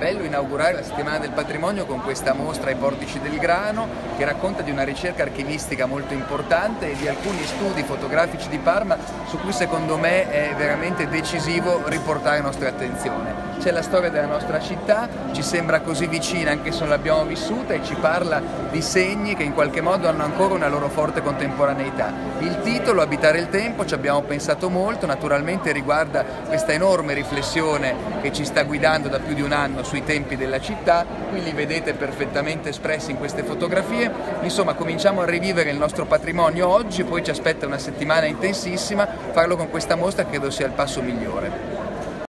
bello inaugurare la settimana del patrimonio con questa mostra ai portici del grano che racconta di una ricerca archivistica molto importante e di alcuni studi fotografici di Parma su cui secondo me è veramente decisivo riportare nostra attenzione. C'è la storia della nostra città, ci sembra così vicina anche se non l'abbiamo vissuta e ci parla di segni che in qualche modo hanno ancora una loro forte contemporaneità. Il titolo, Abitare il tempo, ci abbiamo pensato molto, naturalmente riguarda questa enorme riflessione che ci sta guidando da più di un anno sui tempi della città, qui li vedete perfettamente espressi in queste fotografie, insomma cominciamo a rivivere il nostro patrimonio oggi, poi ci aspetta una settimana intensissima, farlo con questa mostra credo sia il passo migliore.